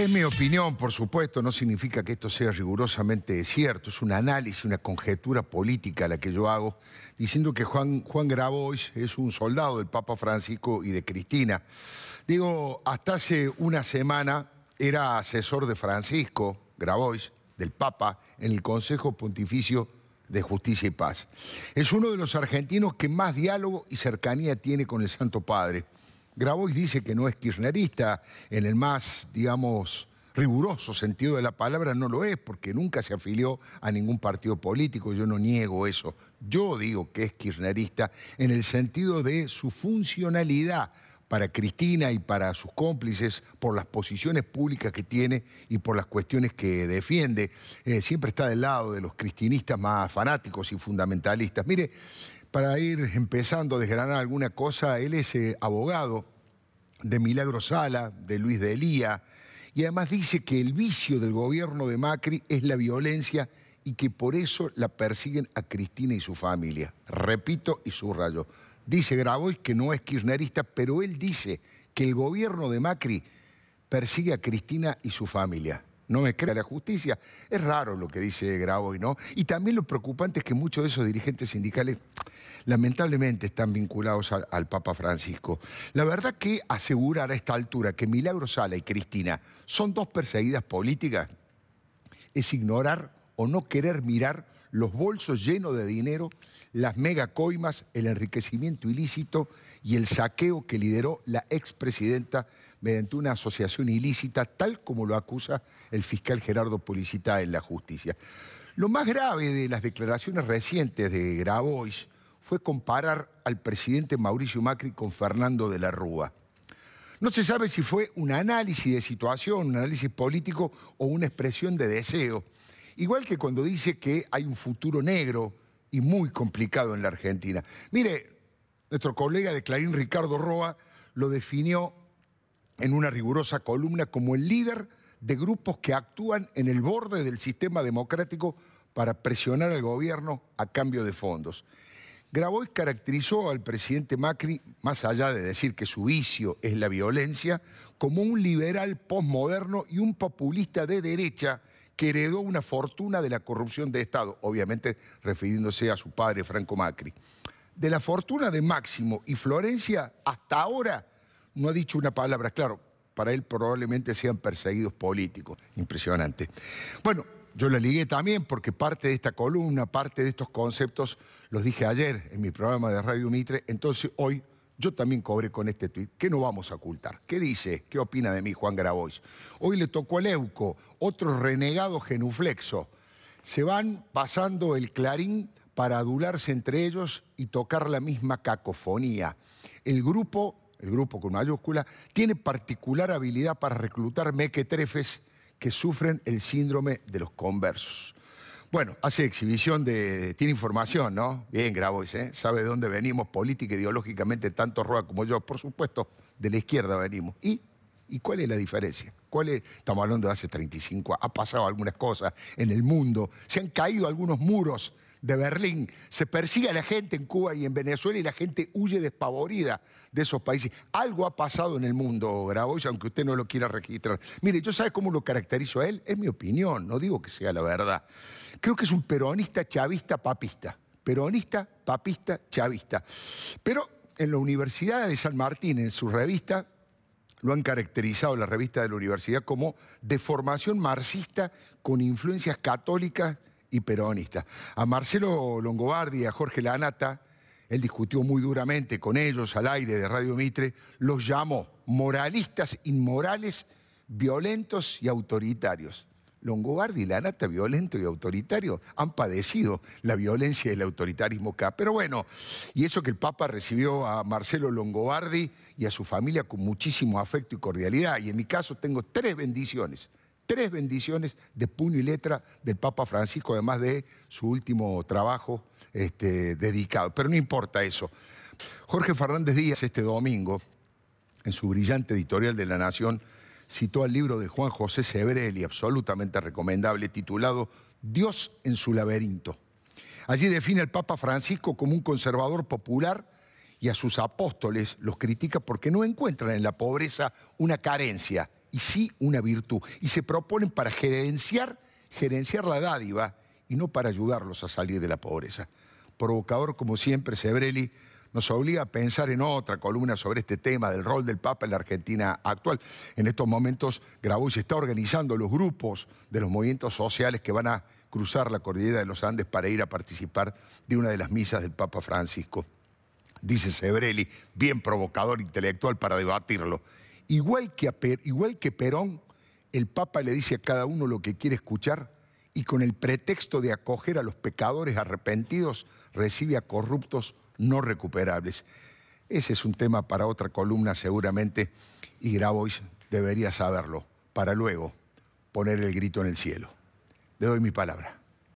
Es mi opinión, por supuesto, no significa que esto sea rigurosamente cierto, es un análisis, una conjetura política la que yo hago, diciendo que Juan, Juan Grabois es un soldado del Papa Francisco y de Cristina. Digo, hasta hace una semana era asesor de Francisco Grabois, del Papa, en el Consejo Pontificio de Justicia y Paz. Es uno de los argentinos que más diálogo y cercanía tiene con el Santo Padre. Grabois dice que no es kirchnerista en el más, digamos, riguroso sentido de la palabra, no lo es, porque nunca se afilió a ningún partido político, yo no niego eso. Yo digo que es kirchnerista en el sentido de su funcionalidad para Cristina y para sus cómplices por las posiciones públicas que tiene y por las cuestiones que defiende. Eh, siempre está del lado de los cristinistas más fanáticos y fundamentalistas. Mire, para ir empezando a desgranar alguna cosa, él es eh, abogado de Milagro Sala, de Luis de Elía, y además dice que el vicio del gobierno de Macri es la violencia y que por eso la persiguen a Cristina y su familia. Repito y subrayo. Dice Grabois que no es kirchnerista, pero él dice que el gobierno de Macri persigue a Cristina y su familia no me cree la justicia. Es raro lo que dice Grabois, ¿no? Y también lo preocupante es que muchos de esos dirigentes sindicales lamentablemente están vinculados al, Papa Francisco. La verdad que asegurar a esta altura que Milagro Sala y Cristina son dos perseguidas políticas es ignorar o no querer mirar los bolsos llenos de dinero, las megacoimas, el enriquecimiento ilícito y el saqueo que lideró la expresidenta mediante una asociación ilícita, tal como lo acusa el fiscal Gerardo Policita en la justicia. Lo más grave de las declaraciones recientes de Grabois fue comparar al presidente Mauricio Macri con Fernando de la Rúa. No se sabe si fue un análisis de situación, un análisis político o una expresión de deseo. Igual que cuando dice que hay un futuro negro y muy complicado en la Argentina. Mire, nuestro colega de Clarín, Ricardo Roa, lo definió en una rigurosa columna como el líder de grupos que actúan en el borde del sistema democrático para presionar al gobierno a cambio de fondos. Grabois caracterizó al presidente Macri, más allá de decir que su vicio es la violencia, como un liberal postmoderno y un populista de derecha que heredó una fortuna de la corrupción de Estado, obviamente refiriéndose a su padre Franco Macri. De la fortuna de Máximo y Florencia, hasta ahora no ha dicho una palabra. Claro, para él probablemente sean perseguidos políticos. Impresionante. Bueno, yo la ligué también porque parte de esta columna, parte de estos conceptos, los dije ayer en mi programa de Radio Mitre, entonces hoy yo también cobré con este tuit. ¿Qué no vamos a ocultar? ¿Qué dice? ¿Qué opina de mí Juan Grabois? Hoy le tocó al Euco, otro renegado genuflexo. Se van pasando el clarín para adularse entre ellos y tocar la misma cacofonía. El grupo, el grupo con mayúscula, tiene particular habilidad para reclutar mequetrefes que sufren el síndrome de los conversos. Bueno, hace exhibición de... tiene información, ¿no? Bien, Grabois, ¿eh? Sabe de dónde venimos política, ideológicamente, tanto Roa como yo. Por supuesto, de la izquierda venimos. ¿Y, ¿y cuál es la diferencia? ¿Cuál es? Estamos hablando de hace 35 Ha pasado algunas cosas en el mundo. Se han caído algunos muros de Berlín. Se persigue a la gente en Cuba y en Venezuela y la gente huye despavorida de esos países. Algo ha pasado en el mundo, Grabois, aunque usted no lo quiera registrar. Mire, ¿yo sabe cómo lo caracterizo a él? Es mi opinión, no digo que sea la verdad. Creo que es un peronista chavista papista. Peronista, papista, chavista. Pero en la Universidad de San Martín, en su revista, lo han caracterizado la revista de la universidad como de formación marxista con influencias católicas y peronistas. A Marcelo Longobardi y a Jorge Lanata, él discutió muy duramente con ellos al aire de Radio Mitre, los llamó moralistas inmorales, violentos y autoritarios. Longobardi y la nata violento y autoritario han padecido la violencia y el autoritarismo acá. Pero bueno, y eso que el Papa recibió a Marcelo Longobardi y a su familia con muchísimo afecto y cordialidad. Y en mi caso tengo tres bendiciones, tres bendiciones de puño y letra del Papa Francisco, además de su último trabajo este, dedicado. Pero no importa eso. Jorge Fernández Díaz este domingo, en su brillante editorial de La Nación, citó al libro de Juan José Sebrelli, absolutamente recomendable, titulado Dios en su laberinto. Allí define al Papa Francisco como un conservador popular y a sus apóstoles los critica porque no encuentran en la pobreza una carencia y sí una virtud. Y se proponen para gerenciar, gerenciar la dádiva y no para ayudarlos a salir de la pobreza. Provocador como siempre, Sebrelli nos obliga a pensar en otra columna sobre este tema del rol del Papa en la Argentina actual. En estos momentos Grabois está organizando los grupos de los movimientos sociales que van a cruzar la cordillera de los Andes para ir a participar de una de las misas del Papa Francisco. Dice Sebrelli, bien provocador intelectual para debatirlo. Igual que, igual que Perón, el Papa le dice a cada uno lo que quiere escuchar y con el pretexto de acoger a los pecadores arrepentidos recibe a corruptos no recuperables. Ese es un tema para otra columna seguramente y Grabois debería saberlo para luego poner el grito en el cielo. Le doy mi palabra.